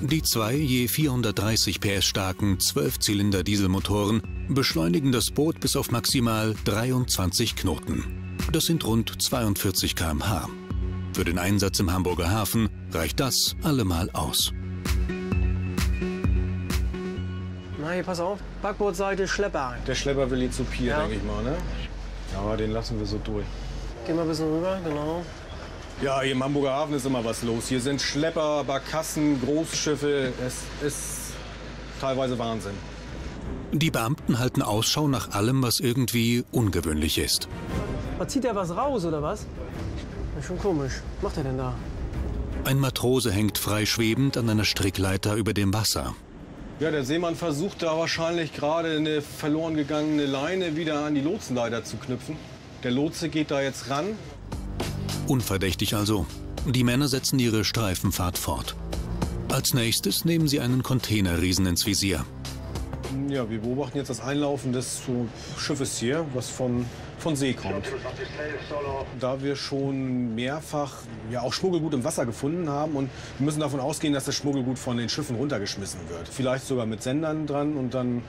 Die zwei je 430 PS starken 12-Zylinder-Dieselmotoren beschleunigen das Boot bis auf maximal 23 Knoten. Das sind rund 42 km/h. Für den Einsatz im Hamburger Hafen reicht das allemal aus. Na, hier pass auf. Backbordseite Schlepper. Der Schlepper will jetzt zu Pier, Ja. denke ich mal, ne? Ja, den lassen wir so durch. Geh mal ein bisschen rüber, genau. Ja, hier im Hamburger Hafen ist immer was los. Hier sind Schlepper, Barkassen, Großschiffe. Es ist teilweise Wahnsinn. Die Beamten halten Ausschau nach allem, was irgendwie ungewöhnlich ist. Was zieht der was raus, oder was? Ist schon komisch. Was macht er denn da? Ein Matrose hängt freischwebend an einer Strickleiter über dem Wasser. Ja, der Seemann versucht da wahrscheinlich gerade eine verloren gegangene Leine wieder an die Lotsenleiter zu knüpfen. Der Lotse geht da jetzt ran. Unverdächtig also. Die Männer setzen ihre Streifenfahrt fort. Als nächstes nehmen sie einen Containerriesen ins Visier. Ja, wir beobachten jetzt das Einlaufen des Schiffes hier, was von, von See kommt. Da wir schon mehrfach ja, auch Schmuggelgut im Wasser gefunden haben und wir müssen davon ausgehen, dass das Schmuggelgut von den Schiffen runtergeschmissen wird. Vielleicht sogar mit Sendern dran und dann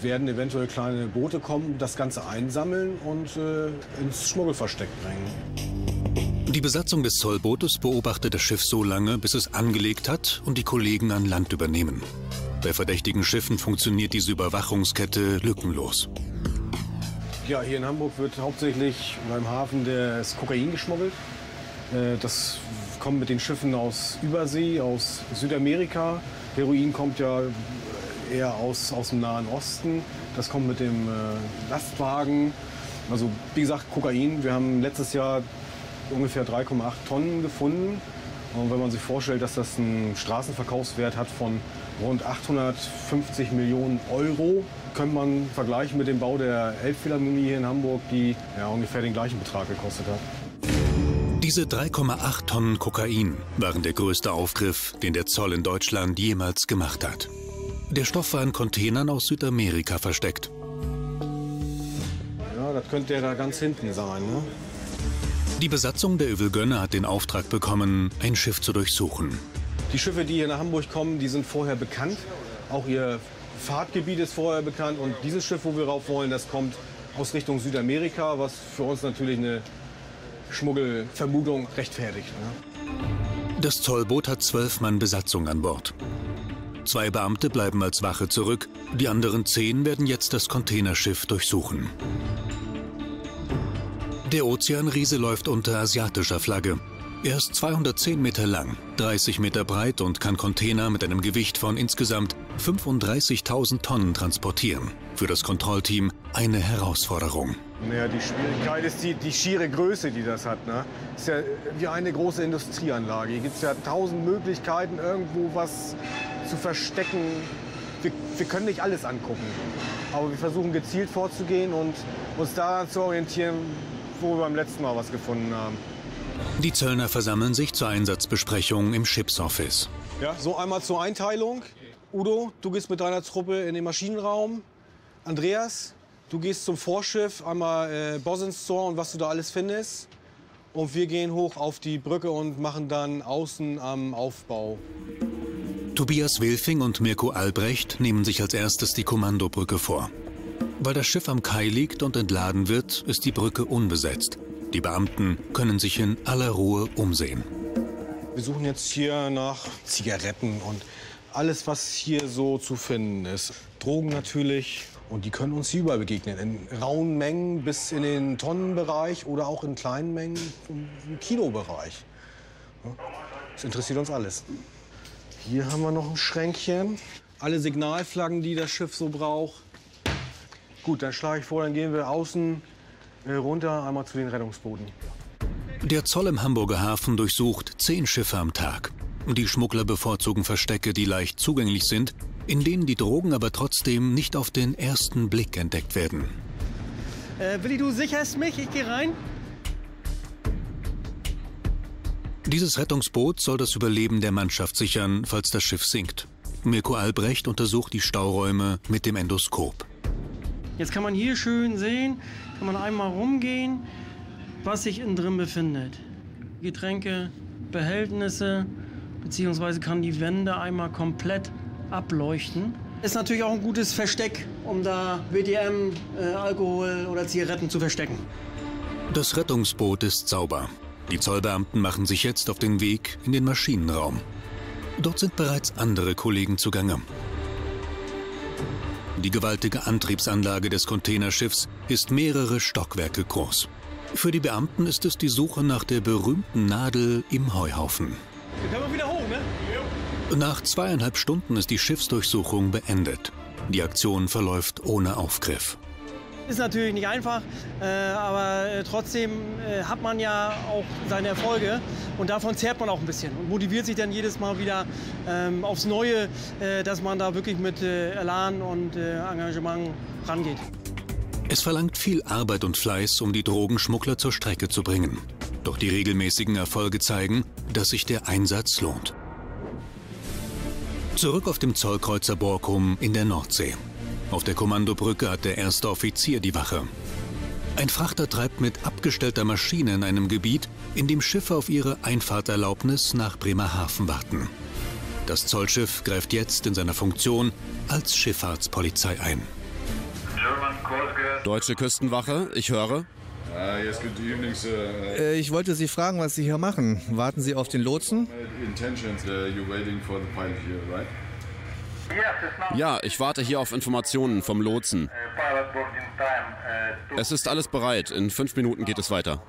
werden eventuell kleine Boote kommen, das Ganze einsammeln und äh, ins Schmuggelversteck bringen. Die Besatzung des Zollbootes beobachtet das Schiff so lange, bis es angelegt hat und die Kollegen an Land übernehmen. Bei verdächtigen Schiffen funktioniert diese Überwachungskette lückenlos. Ja, hier in Hamburg wird hauptsächlich beim Hafen das Kokain geschmuggelt. Äh, Das kommt mit den Schiffen aus Übersee, aus Südamerika. Heroin kommt ja eher aus, aus dem Nahen Osten. Das kommt mit dem äh, Lastwagen. Also wie gesagt, Kokain. Wir haben letztes Jahr ungefähr 3,8 Tonnen gefunden. Und wenn man sich vorstellt, dass das einen Straßenverkaufswert hat von rund 850 Millionen Euro, könnte man vergleichen mit dem Bau der Elbphilharmonie hier in Hamburg, die ja, ungefähr den gleichen Betrag gekostet hat. Diese 3,8 Tonnen Kokain waren der größte Aufgriff, den der Zoll in Deutschland jemals gemacht hat. Der Stoff war in Containern aus Südamerika versteckt. Ja, das könnte der da ganz hinten sein. Ne? Die Besatzung der Övelgönne hat den Auftrag bekommen, ein Schiff zu durchsuchen. Die Schiffe, die hier nach Hamburg kommen, die sind vorher bekannt. Auch ihr Fahrtgebiet ist vorher bekannt. Und dieses Schiff, wo wir rauf wollen, das kommt aus Richtung Südamerika, was für uns natürlich eine Schmuggelvermutung rechtfertigt. Ne? Das Zollboot hat zwölf Mann Besatzung an Bord. Zwei Beamte bleiben als Wache zurück, die anderen zehn werden jetzt das Containerschiff durchsuchen. Der Ozeanriese läuft unter asiatischer Flagge. Er ist 210 Meter lang, 30 Meter breit und kann Container mit einem Gewicht von insgesamt 35.000 Tonnen transportieren. Für das Kontrollteam eine Herausforderung. Naja, die Schwierigkeit ist die, die schiere Größe, die das hat. Ne? ist ja wie eine große Industrieanlage. Hier gibt es ja tausend Möglichkeiten, irgendwo was zu verstecken. Wir, wir können nicht alles angucken. Aber wir versuchen gezielt vorzugehen und uns daran zu orientieren, wo wir beim letzten Mal was gefunden haben. Die Zöllner versammeln sich zur Einsatzbesprechung im Ships Office. Ja, so einmal zur Einteilung. Udo, du gehst mit deiner Truppe in den Maschinenraum. Andreas, du gehst zum Vorschiff, einmal äh, Bosens Store und was du da alles findest. Und wir gehen hoch auf die Brücke und machen dann außen am Aufbau. Tobias Wilfing und Mirko Albrecht nehmen sich als erstes die Kommandobrücke vor. Weil das Schiff am Kai liegt und entladen wird, ist die Brücke unbesetzt. Die Beamten können sich in aller Ruhe umsehen. Wir suchen jetzt hier nach Zigaretten und alles, was hier so zu finden ist. Drogen natürlich. Und die können uns überall begegnen. In rauen Mengen bis in den Tonnenbereich oder auch in kleinen Mengen im Kilobereich. Das interessiert uns alles. Hier haben wir noch ein Schränkchen. Alle Signalflaggen, die das Schiff so braucht. Gut, dann schlage ich vor, dann gehen wir außen äh, runter, einmal zu den Rettungsbooten. Der Zoll im Hamburger Hafen durchsucht zehn Schiffe am Tag. Die Schmuggler bevorzugen Verstecke, die leicht zugänglich sind, in denen die Drogen aber trotzdem nicht auf den ersten Blick entdeckt werden. Äh, Willi, du sicherst mich, ich gehe rein. Dieses Rettungsboot soll das Überleben der Mannschaft sichern, falls das Schiff sinkt. Mirko Albrecht untersucht die Stauräume mit dem Endoskop. Jetzt kann man hier schön sehen, kann man einmal rumgehen, was sich innen drin befindet. Getränke, Behältnisse, beziehungsweise kann die Wände einmal komplett ableuchten. Ist natürlich auch ein gutes Versteck, um da WDM, äh, Alkohol oder Zigaretten zu verstecken. Das Rettungsboot ist sauber. Die Zollbeamten machen sich jetzt auf den Weg in den Maschinenraum. Dort sind bereits andere Kollegen zugange. Die gewaltige Antriebsanlage des Containerschiffs ist mehrere Stockwerke groß. Für die Beamten ist es die Suche nach der berühmten Nadel im Heuhaufen. Wir können wieder hoch? Nach zweieinhalb Stunden ist die Schiffsdurchsuchung beendet. Die Aktion verläuft ohne Aufgriff. Ist natürlich nicht einfach, äh, aber äh, trotzdem äh, hat man ja auch seine Erfolge und davon zehrt man auch ein bisschen und motiviert sich dann jedes Mal wieder ähm, aufs Neue, dass man da wirklich mit Elan und Engagement rangeht. Es verlangt viel Arbeit und Fleiß, um die Drogenschmuggler zur Strecke zu bringen. Doch die regelmäßigen Erfolge zeigen, dass sich der Einsatz lohnt. Zurück auf dem Zollkreuzer Borkum in der Nordsee. Auf der Kommandobrücke hat der erste Offizier die Wache. Ein Frachter treibt mit abgestellter Maschine in einem Gebiet, in dem Schiffe auf ihre Einfahrterlaubnis nach Bremerhaven warten. Das Zollschiff greift jetzt in seiner Funktion als Schifffahrtspolizei ein. Deutsche Küstenwache, ich höre. Uh, yes, good evening, sir. Äh, Ich wollte Sie fragen, was Sie hier machen. Warten Sie auf den Lotsen? Uh, you're waiting for the pilot here, right? Ja, ich warte hier auf Informationen vom Lotsen. Es ist alles bereit. In fünf Minuten geht es weiter.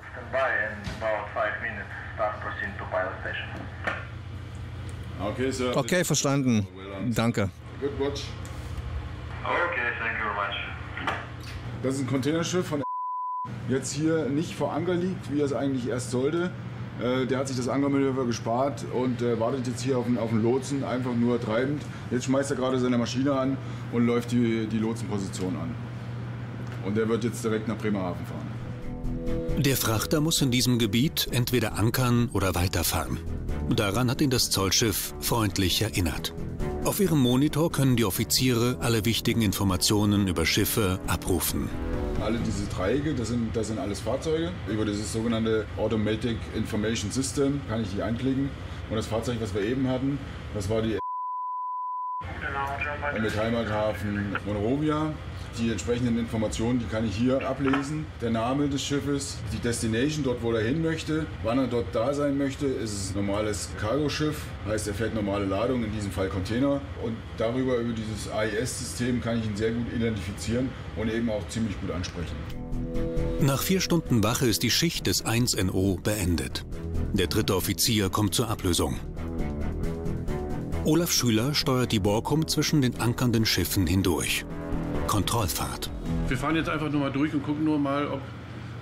Okay, sir. Okay, verstanden. Danke. Good watch. Okay, thank you very much. Das ist ein Containerschiff von jetzt hier nicht vor Anker liegt, wie es eigentlich erst sollte. Äh, der hat sich das Ankermanöver gespart und äh, wartet jetzt hier auf den, auf den Lotsen, einfach nur treibend. Jetzt schmeißt er gerade seine Maschine an und läuft die, die Lotsenposition an. Und der wird jetzt direkt nach Bremerhaven fahren. Der Frachter muss in diesem Gebiet entweder ankern oder weiterfahren. Daran hat ihn das Zollschiff freundlich erinnert. Auf ihrem Monitor können die Offiziere alle wichtigen Informationen über Schiffe abrufen. Alle diese Dreiecke, das sind, das sind alles Fahrzeuge. Über dieses sogenannte Automatic Information System kann ich die einklicken. Und das Fahrzeug, was wir eben hatten, das war die mit Heimathafen Monrovia. Die entsprechenden Informationen, die kann ich hier ablesen. Der Name des Schiffes, die Destination, dort wo er hin möchte, wann er dort da sein möchte. Ist es ein normales Cargoschiff, heißt er fährt normale Ladung, in diesem Fall Container. Und darüber, über dieses AIS-System, kann ich ihn sehr gut identifizieren und eben auch ziemlich gut ansprechen. Nach vier Stunden Wache ist die Schicht des 1NO beendet. Der dritte Offizier kommt zur Ablösung. Olaf Schüler steuert die Borkum zwischen den ankernden Schiffen hindurch. Kontrollfahrt. Wir fahren jetzt einfach nur mal durch und gucken nur mal, ob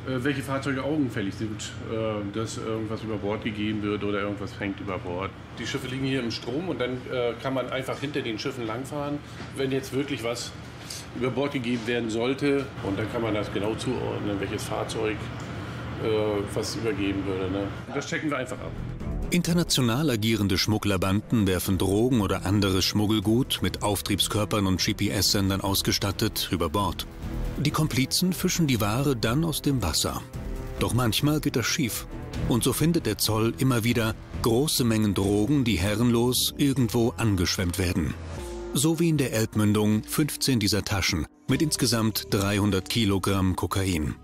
äh, welche Fahrzeuge augenfällig sind, äh, dass irgendwas über Bord gegeben wird oder irgendwas hängt über Bord. Die Schiffe liegen hier im Strom und dann äh, kann man einfach hinter den Schiffen langfahren, wenn jetzt wirklich was über Bord gegeben werden sollte. Und dann kann man das genau zuordnen, welches Fahrzeug äh, was übergeben würde. Ne? Das checken wir einfach ab. International agierende Schmugglerbanden werfen Drogen oder anderes Schmuggelgut mit Auftriebskörpern und GPS-Sendern ausgestattet über Bord. Die Komplizen fischen die Ware dann aus dem Wasser. Doch manchmal geht das schief. Und so findet der Zoll immer wieder große Mengen Drogen, die herrenlos irgendwo angeschwemmt werden. So wie in der Elbmündung 15 dieser Taschen mit insgesamt 300 Kilogramm Kokain.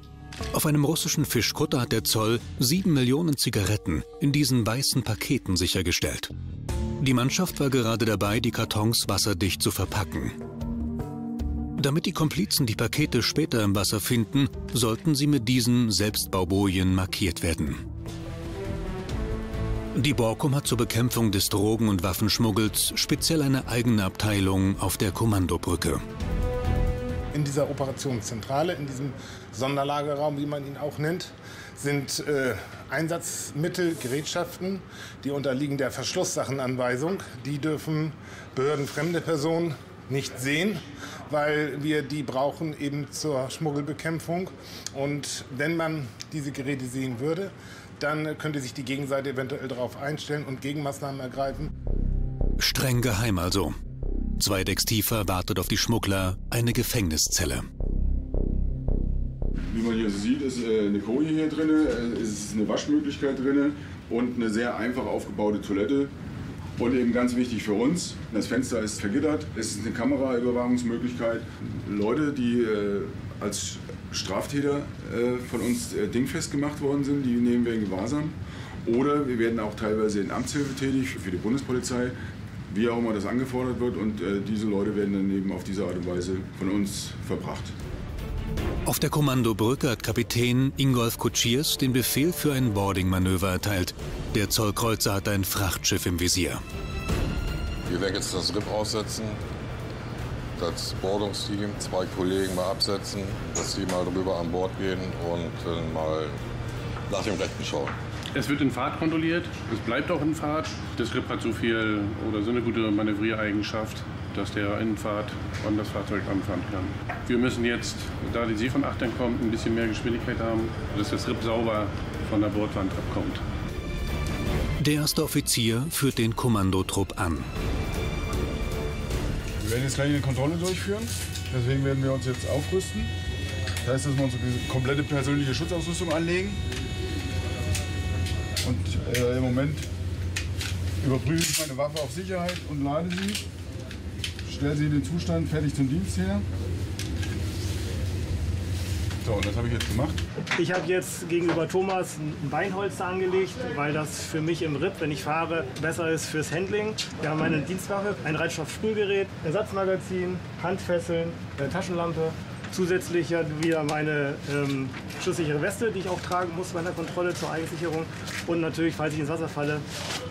Auf einem russischen Fischkutter hat der Zoll sieben Millionen Zigaretten in diesen weißen Paketen sichergestellt. Die Mannschaft war gerade dabei, die Kartons wasserdicht zu verpacken. Damit die Komplizen die Pakete später im Wasser finden, sollten sie mit diesen Selbstbaubojen markiert werden. Die Borkum hat zur Bekämpfung des Drogen- und Waffenschmuggels speziell eine eigene Abteilung auf der Kommandobrücke. In dieser Operationszentrale, in diesem Sonderlagerraum, wie man ihn auch nennt, sind äh, Einsatzmittel, Gerätschaften, die unterliegen der Verschlusssachenanweisung. Die dürfen behördenfremde Personen nicht sehen, weil wir die brauchen eben zur Schmuggelbekämpfung. Und wenn man diese Geräte sehen würde, dann könnte sich die Gegenseite eventuell darauf einstellen und Gegenmaßnahmen ergreifen. Streng geheim also. Zwei Decks tiefer wartet auf die Schmuggler eine Gefängniszelle. Wie man hier sieht, ist äh, eine Koje hier drin, äh, ist eine Waschmöglichkeit drin und eine sehr einfach aufgebaute Toilette. Und eben ganz wichtig für uns, das Fenster ist vergittert, es ist eine Kameraüberwachungsmöglichkeit. Leute, die äh, als Straftäter von uns dingfest gemacht worden sind, die nehmen wir in Gewahrsam. Oder wir werden auch teilweise in Amtshilfe tätig für die Bundespolizei, wie auch immer das angefordert wird. Und diese Leute werden dann eben auf diese Art und Weise von uns verbracht. Auf der Kommandobrücke hat Kapitän Ingolf Kutschiers den Befehl für ein Boarding-Manöver erteilt. Der Zollkreuzer hat ein Frachtschiff im Visier. Wir werden jetzt das RIP aussetzen, das Boardungsteam, zwei Kollegen mal absetzen, dass sie mal drüber an Bord gehen und äh, mal nach dem Rechten schauen. Es wird in Fahrt kontrolliert, es bleibt auch in Fahrt. Das RIP hat so viel oder so eine gute Manövriereigenschaft, dass der in Fahrt an das Fahrzeug anfahren kann. Wir müssen jetzt, da die See von Achtern kommt, ein bisschen mehr Geschwindigkeit haben, dass das RIP sauber von der Bordwand abkommt. Der erste Offizier führt den Kommandotrupp an. Wir werden jetzt gleich eine Kontrolle durchführen. Deswegen werden wir uns jetzt aufrüsten. Das heißt, dass wir unsere komplette persönliche Schutzausrüstung anlegen. Und äh, im Moment überprüfe ich meine Waffe auf Sicherheit und lade sie. Stelle sie in den Zustand fertig zum Dienst her. So, und das habe ich jetzt gemacht. Ich habe jetzt gegenüber Thomas ein Beinholster angelegt, weil das für mich im RIP, wenn ich fahre, besser ist fürs Handling. Wir haben eine Dienstwaffe, ein Reitstoffsprühgerät, Ersatzmagazin, Handfesseln, eine Taschenlampe. Zusätzlich ja wieder meine ähm, schusssichere Weste, die ich auch tragen muss bei einer Kontrolle zur Eigensicherung. Und natürlich, falls ich ins Wasser falle,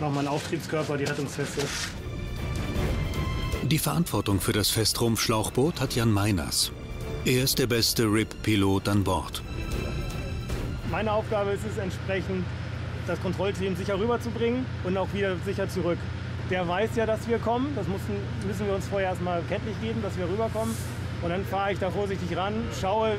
noch mein Auftriebskörper, die Rettungsweste. Die Verantwortung für das Festrumpf-Schlauchboot hat Jan Meiners. Er ist der beste RIP-Pilot an Bord. Meine Aufgabe ist es entsprechend, das Kontrollteam sicher rüberzubringen und auch wieder sicher zurück. Der weiß ja, dass wir kommen. Das müssen, müssen wir uns vorher erstmal kenntlich geben, dass wir rüberkommen. Und dann fahre ich da vorsichtig ran, schaue,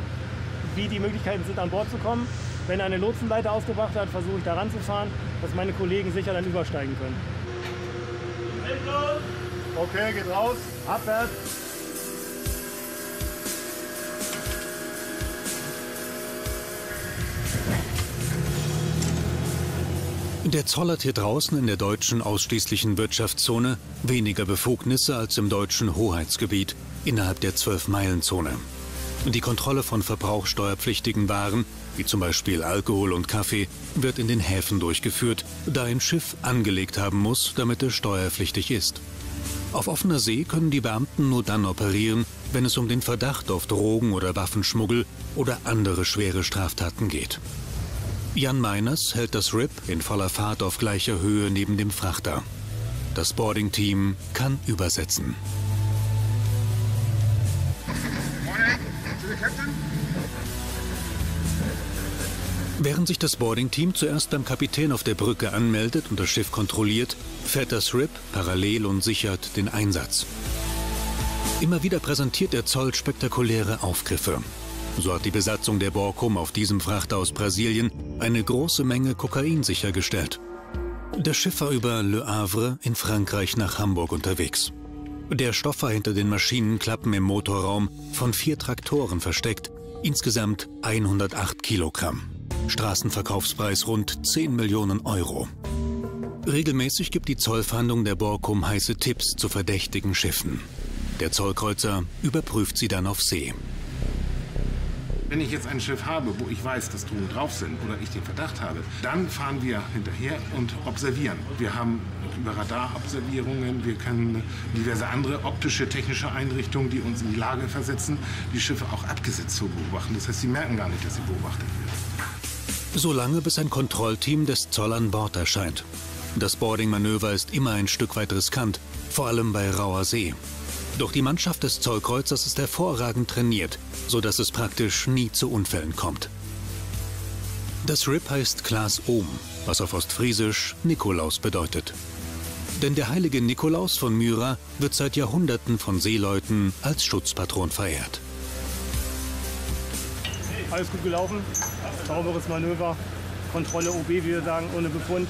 wie die Möglichkeiten sind, an Bord zu kommen. Wenn eine Lotsenleiter ausgebracht hat, versuche ich da ranzufahren, dass meine Kollegen sicher dann übersteigen können. Okay, geht raus. Abwärts. Der Zoll hat hier draußen in der deutschen ausschließlichen Wirtschaftszone weniger Befugnisse als im deutschen Hoheitsgebiet innerhalb der 12-Meilen-Zone. Die Kontrolle von verbrauchsteuerpflichtigen Waren, wie zum Beispiel Alkohol und Kaffee, wird in den Häfen durchgeführt, da ein Schiff angelegt haben muss, damit es steuerpflichtig ist. Auf offener See können die Beamten nur dann operieren, wenn es um den Verdacht auf Drogen- oder Waffenschmuggel oder andere schwere Straftaten geht. Jan Meiners hält das RIP in voller Fahrt auf gleicher Höhe neben dem Frachter. Das Boarding-Team kann übersetzen. Während sich das Boarding-Team zuerst beim Kapitän auf der Brücke anmeldet und das Schiff kontrolliert, fährt das RIP parallel und sichert den Einsatz. Immer wieder präsentiert der Zoll spektakuläre Aufgriffe. So hat die Besatzung der Borkum auf diesem Frachter aus Brasilien eine große Menge Kokain sichergestellt. Das Schiff war über Le Havre in Frankreich nach Hamburg unterwegs. Der Stoff war hinter den Maschinenklappen im Motorraum von vier Traktoren versteckt, insgesamt 108 Kilogramm. Straßenverkaufspreis rund 10 Millionen Euro. Regelmäßig gibt die Zollfahndung der Borkum heiße Tipps zu verdächtigen Schiffen. Der Zollkreuzer überprüft sie dann auf See. Wenn ich jetzt ein Schiff habe, wo ich weiß, dass Drogen drauf sind oder ich den Verdacht habe, dann fahren wir hinterher und observieren. Wir haben über Radarobservierungen, wir können diverse andere optische, technische Einrichtungen, die uns in die Lage versetzen, die Schiffe auch abgesetzt zu beobachten. Das heißt, sie merken gar nicht, dass sie beobachtet werden. Solange bis ein Kontrollteam des Zoll an Bord erscheint. Das Boarding-Manöver ist immer ein Stück weit riskant, vor allem bei rauer See. Doch die Mannschaft des Zollkreuzers ist hervorragend trainiert, sodass es praktisch nie zu Unfällen kommt. Das RIP heißt Klaas Ohm, was auf Ostfriesisch Nikolaus bedeutet. Denn der heilige Nikolaus von Myra wird seit Jahrhunderten von Seeleuten als Schutzpatron verehrt. Alles gut gelaufen, sauberes Manöver, Kontrolle OB, wie wir sagen, ohne Befund.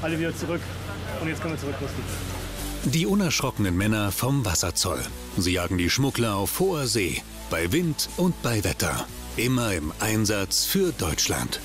Alle wieder zurück und jetzt können wir zurückrüsten. Die unerschrockenen Männer vom Wasserzoll. Sie jagen die Schmuggler auf hoher See, bei Wind und bei Wetter. Immer im Einsatz für Deutschland.